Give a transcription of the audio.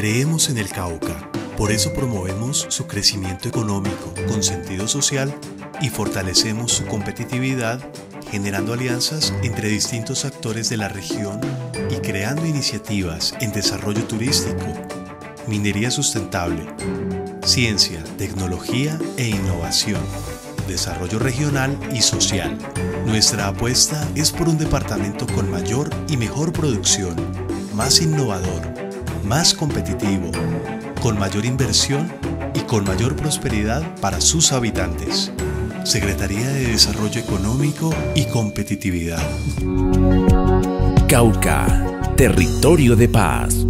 Creemos en el Cauca, por eso promovemos su crecimiento económico con sentido social y fortalecemos su competitividad generando alianzas entre distintos actores de la región y creando iniciativas en desarrollo turístico, minería sustentable, ciencia, tecnología e innovación, desarrollo regional y social. Nuestra apuesta es por un departamento con mayor y mejor producción, más innovador, más competitivo, con mayor inversión y con mayor prosperidad para sus habitantes. Secretaría de Desarrollo Económico y Competitividad. Cauca, territorio de paz.